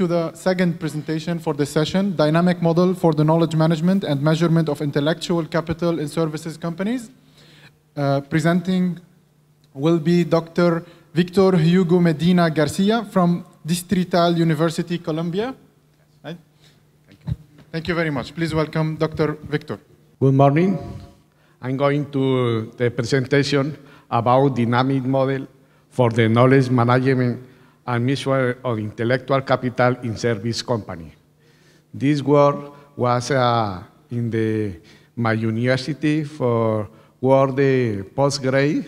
to the second presentation for the session, Dynamic Model for the Knowledge Management and Measurement of Intellectual Capital in Services Companies. Uh, presenting will be Dr. Victor Hugo Medina Garcia from Distrital University, Colombia. Right? Thank. Thank you very much. Please welcome Dr. Victor. Good morning. I'm going to the presentation about dynamic model for the knowledge management and measure of intellectual capital in service company. This work was uh, in the my university for work the postgrad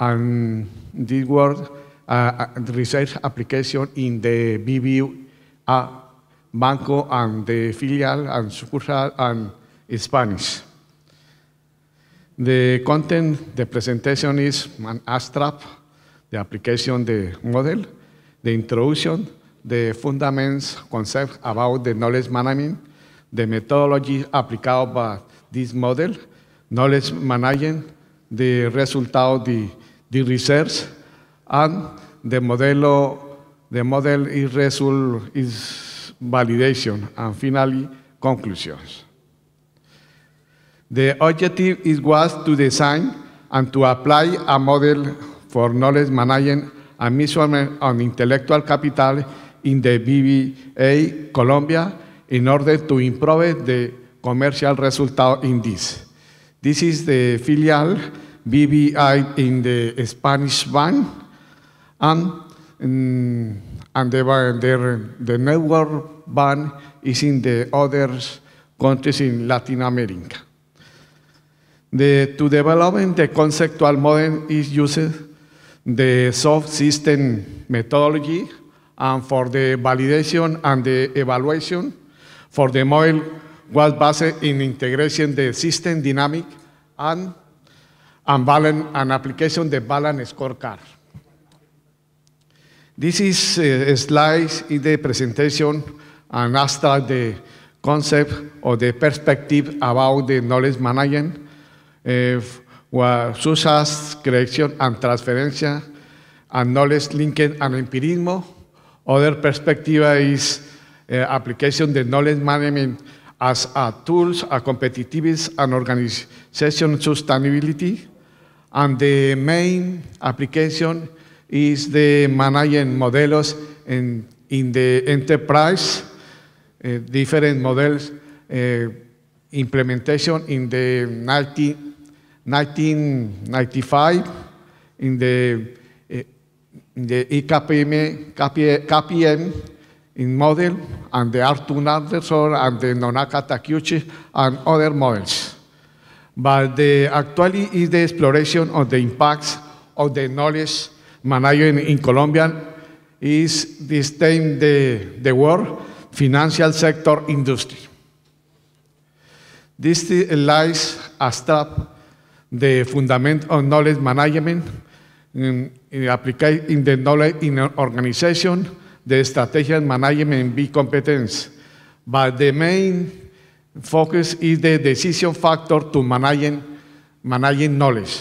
and this work uh, research application in the BBVA uh, Banco and the filial and sucursal and Spanish. The content, the presentation is an abstract, the application, the model, the introduction, the fundamentals, concept about the knowledge management, the methodology applied by this model, knowledge management, the result of the, the research, and the model, the model is result is validation, and finally conclusions. The objective is, was to design and to apply a model for knowledge management measurement of intellectual capital in the BBVA Colombia in order to improve the commercial result in this. This is the filial BBI in the Spanish bank, and, mm, and the, the, the network bank is in the other countries in Latin America. The, to develop the conceptual model is used the soft system methodology and for the validation and the evaluation for the model was based in integration the system dynamic and, and, balance, and application the balance scorecard. This is a slide in the presentation and after the concept or the perspective about the knowledge management uh, such as creación and transferencia and knowledge linked and empirismo. Other perspective is uh, application the knowledge management as a tools, a competitiveness and organization sustainability. And the main application is the managing models in, in the enterprise, uh, different models, uh, implementation in the 19, 1995 in the, uh, in the EKPM, KPM in model and the Arthur Andersen and the Nonaka Takeuchi and other models. But the, actually is the exploration of the impacts of the knowledge management in Colombia is this time the, the world financial sector industry. This lies a step the fundament of knowledge management, in, in, in the knowledge in organization, the strategic management be competence. But the main focus is the decision factor to managing, managing knowledge,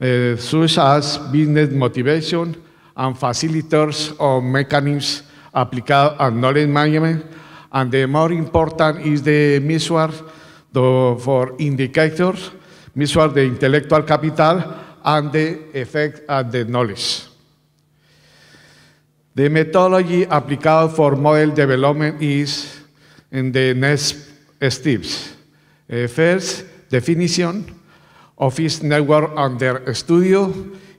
uh, such as business motivation and facilitators or mechanisms applied on knowledge management. And the more important is the measure for indicators measure the intellectual capital and the effect of the knowledge. The methodology applied for model development is in the next steps. Uh, first, definition, office network under studio,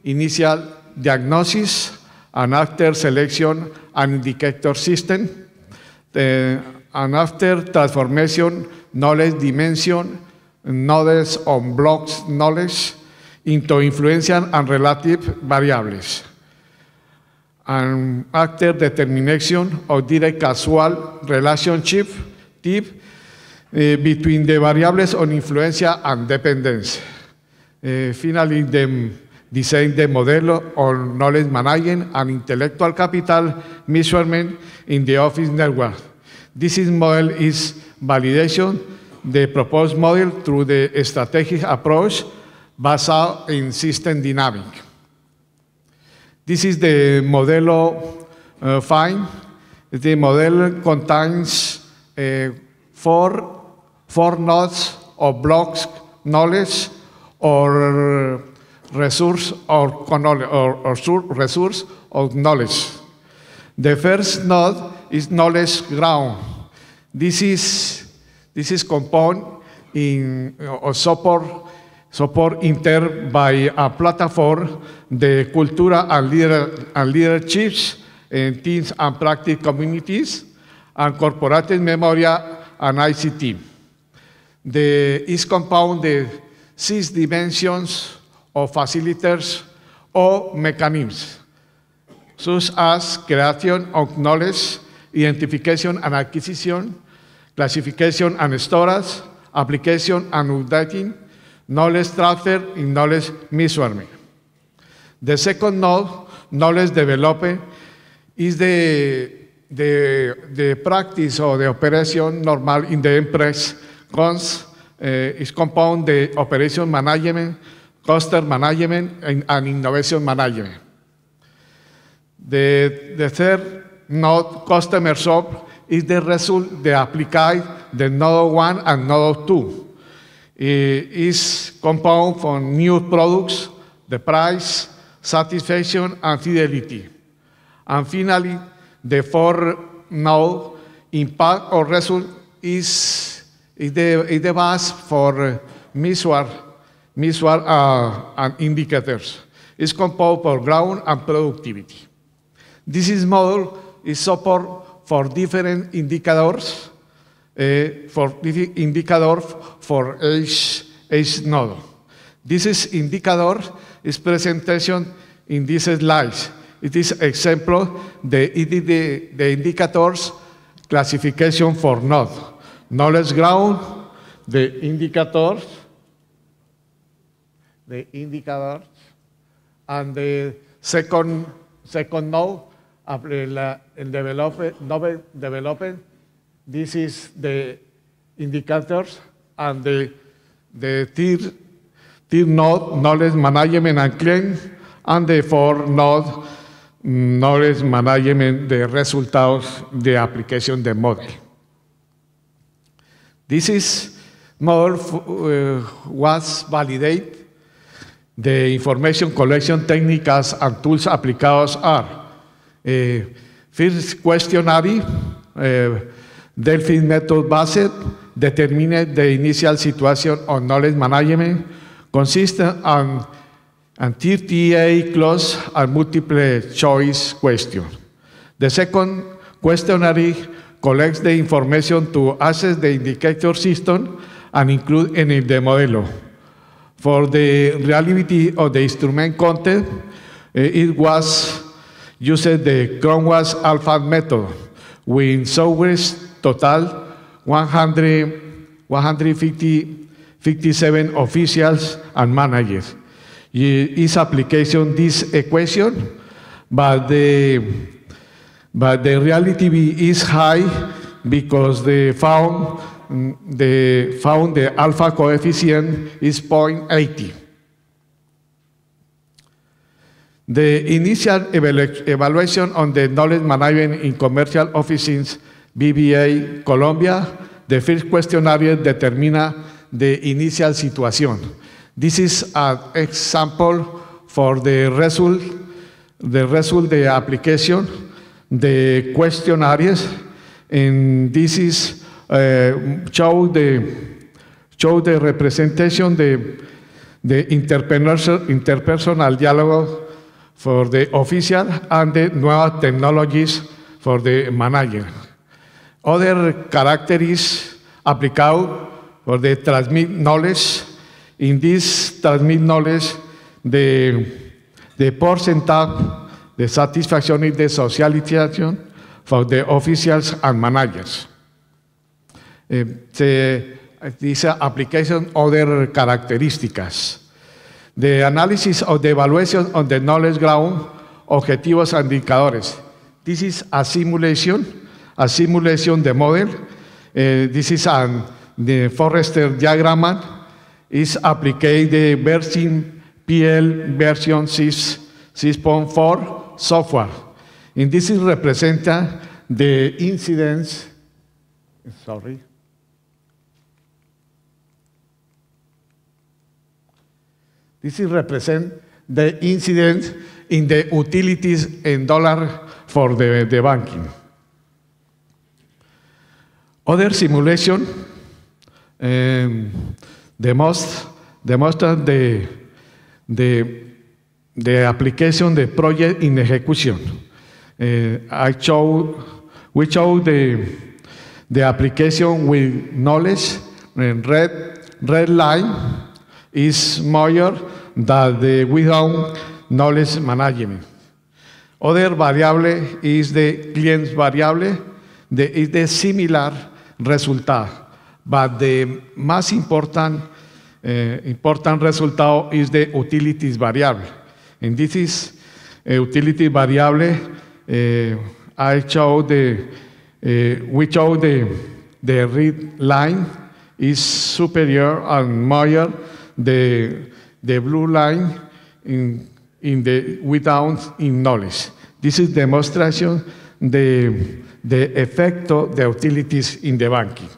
initial diagnosis, and after selection and indicator system, the, and after transformation, knowledge dimension, knowledge on blocks knowledge into influential and relative variables. And after determination of direct causal relationship tip, uh, between the variables on influence and dependence. Uh, finally, the design the model on knowledge management and intellectual capital measurement in the office network. This is model is validation the proposed model through the strategic approach based in system dynamic. This is the Modelo uh. The model contains uh, four, four nodes of blocks knowledge or resource or, or, or resource of knowledge. The first node is knowledge ground. This is, this is compound in uh, or support, support inter by a platform, the cultura and, leader, and leaderships in teams and practice communities, and corporate memoria and ICT. The is compound the six dimensions of facilitators or mechanisms, such as creation of knowledge, identification and acquisition, classification and storage, application and updating, knowledge transfer, and knowledge measurement. The second node, knowledge development, is the, the, the practice or the operation normal in the enterprise cons, uh, is compound the operation management, customer management, and, and innovation management. The, the third node, customer shop, is the result they apply the node 1 and node 2. It is compound from new products, the price, satisfaction, and fidelity. And finally, the fourth node, impact or result, is, is, the, is the base for measure, measure uh, and indicators. It's composed for ground and productivity. This is model is support for different indicators, uh, for indicator for each, each node. This is indicator is presentation in this slide. It is example the, the, the indicators classification for node. Knowledge ground, the indicators, the indicators, and the second, second node el develop, novel development, this is the indicators and the, the tier, tier node knowledge management and claim, and the four node knowledge management, the results, the application, the model. This is model uh, was validate the information collection techniques and tools applicados are first questionnaire, uh, Delphi method based, determine the initial situation of knowledge management, consistent on and 38 clause and multiple choice question. The second questionnaire collects the information to assess the indicator system and include in the model. For the reliability of the instrument content, it was used the Cronbach Alpha method with software total 100, 157 officials and managers. Is application this equation, but the but the reality is high because the found mm, the found the alpha coefficient is 0.80. The initial evaluation on the knowledge management in commercial offices, BBA Colombia, the first questionnaire determina the initial situation. This is an example for the result, the result, the application, the questionnaires, and this is uh, show the show the representation, the the interpersonal, interpersonal dialogue for the official and the nuevas technologies for the manager. Other characteristics applicable for the transmit knowledge. In this transmit knowledge, the, the percentage, the satisfaction is the socialization for the officials and managers. Uh, the, this application other characteristics. The análisis of the evaluation on the knowledge ground, objetivos and indicadores. This is a simulation, a simulation the model. Uh, this is an, the Forrester diagram. Is applied the version PL version 6.4 software. And this is represent the incidents, sorry. This is represent the incident in the utilities in dollar for the, the banking. Other simulation um, the most demonstrate the, the, the application, the project in execution. Uh, I show, we show the, the application with knowledge, red, red line is more than the without knowledge management. Other variable is the client variable, the, is the similar result. But the most important, uh, important result is the utilities variable. And this is a utility variable. Uh, I show the, we the, the red line is superior and more the, the blue line in, the without in knowledge. This is demonstration the, the effect of the utilities in the banking.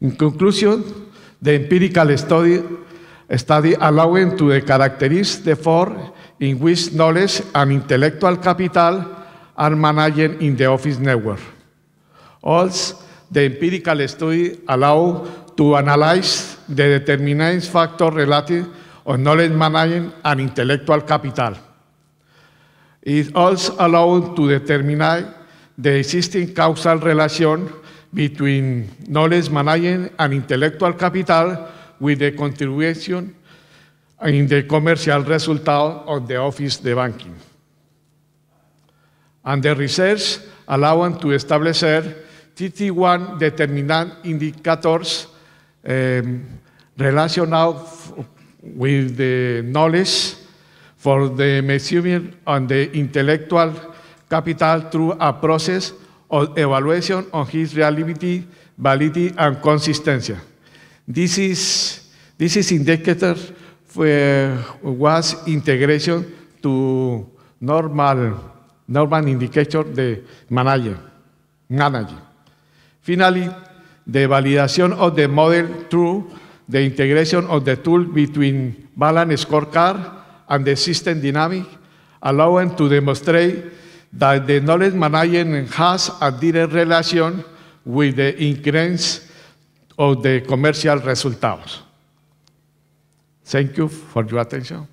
In conclusion, the empirical study, study allowing to characterize the form in which knowledge and intellectual capital are managed in the office network. Also, the empirical study allow to analyze the determinant factor related on knowledge management and intellectual capital. It also allows to determine the existing causal relation between knowledge management and intellectual capital with the contribution in the commercial result of the office the banking. And the research allowing to establish 31 determinant indicators um, relational with the knowledge for the measurement on the intellectual capital through a process of evaluation on his reliability, validity, and consistency. This is, this is indicator for, was integration to normal, normal indicator the manager, manager. Finally, the validation of the model through the integration of the tool between balance scorecard and the system dynamic, allowing to demonstrate that the knowledge management has a direct relation with the increase of the commercial results. Thank you for your attention.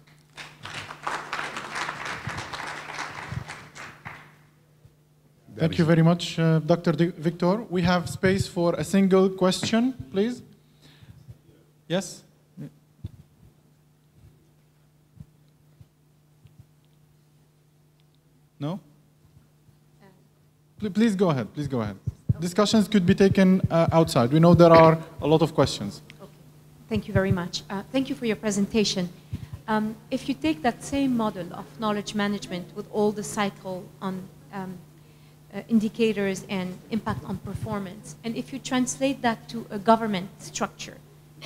Thank you very much, uh, Dr. D Victor. We have space for a single question, please. Yes? No? Please go ahead. Please go ahead. Discussions could be taken uh, outside. We know there are a lot of questions. Okay. Thank you very much. Uh, thank you for your presentation. Um, if you take that same model of knowledge management with all the cycle on um, uh, indicators and impact on performance, and if you translate that to a government structure,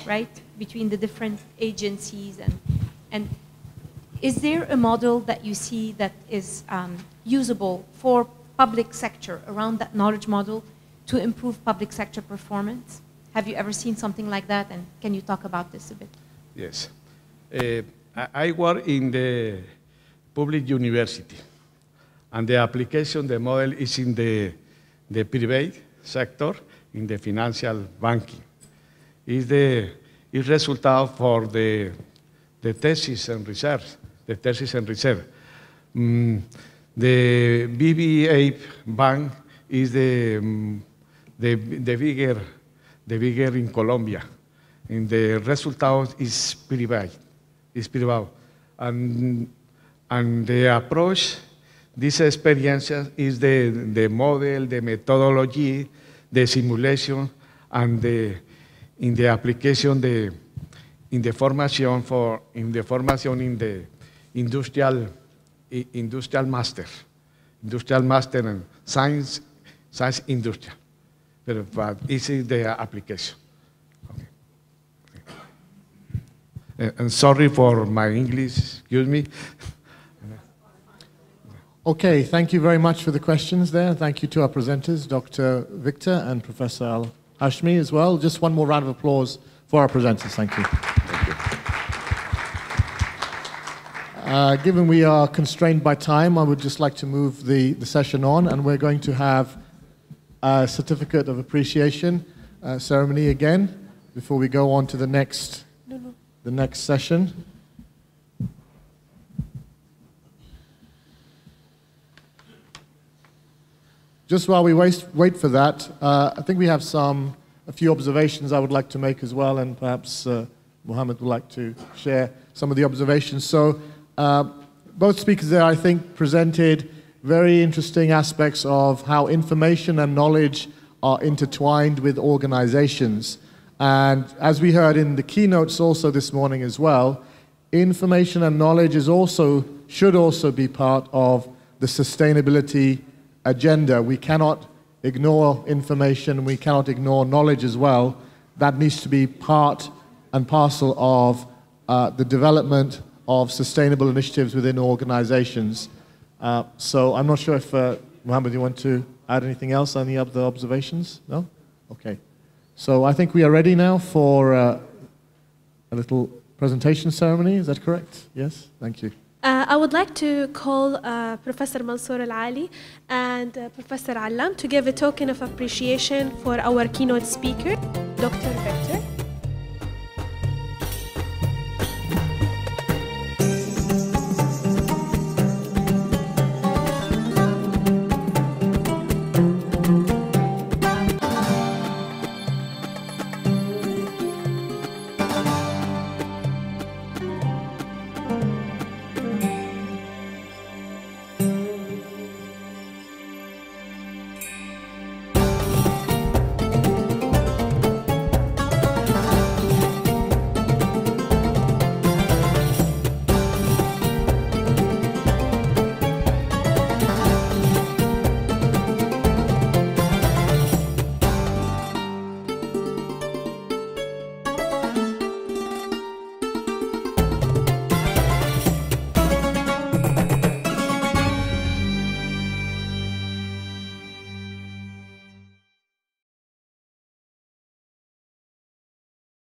right, between the different agencies and, and is there a model that you see that is um, usable for public sector around that knowledge model to improve public sector performance? Have you ever seen something like that? And can you talk about this a bit? Yes. Uh, I work in the public university, and the application, the model is in the, the private sector, in the financial banking. Is the is result for the, the thesis and research the thesis and research. Mm, the BBVA bank is the, um, the, the, bigger, the bigger in Colombia. And the result is private. Is private. And, and the approach, this experience is the, the model, the methodology, the simulation, and the, in the application, the, in the formation for, in the formation in the industrial, industrial master, industrial master and science, science industrial. But this is the application. Okay. Eh, and sorry for my English, excuse me. Okay, thank you very much for the questions there. Thank you to our presenters, Dr. Victor and Professor Al Hashmi as well. Just one more round of applause for our presenters. Thank you. Thank Uh, given we are constrained by time, I would just like to move the, the session on, and we're going to have a certificate of appreciation uh, ceremony again before we go on to the next, the next session. Just while we waste, wait for that, uh, I think we have some, a few observations I would like to make as well, and perhaps uh, Mohammed would like to share some of the observations. So, uh, both speakers there, I think, presented very interesting aspects of how information and knowledge are intertwined with organizations. And as we heard in the keynotes also this morning as well, information and knowledge is also, should also be part of the sustainability agenda. We cannot ignore information, we cannot ignore knowledge as well. That needs to be part and parcel of uh, the development of sustainable initiatives within organizations. Uh, so I'm not sure if, uh, Mohammed, you want to add anything else, any other observations? No? Okay. So I think we are ready now for uh, a little presentation ceremony. Is that correct? Yes? Thank you. Uh, I would like to call uh, Professor Mansour Al Ali and uh, Professor Allam to give a token of appreciation for our keynote speaker, Dr.